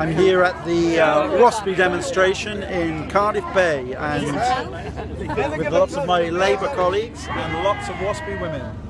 I'm here at the uh, demonstration in Cardiff Bay and with lots of my Labour colleagues and lots of WASPI women.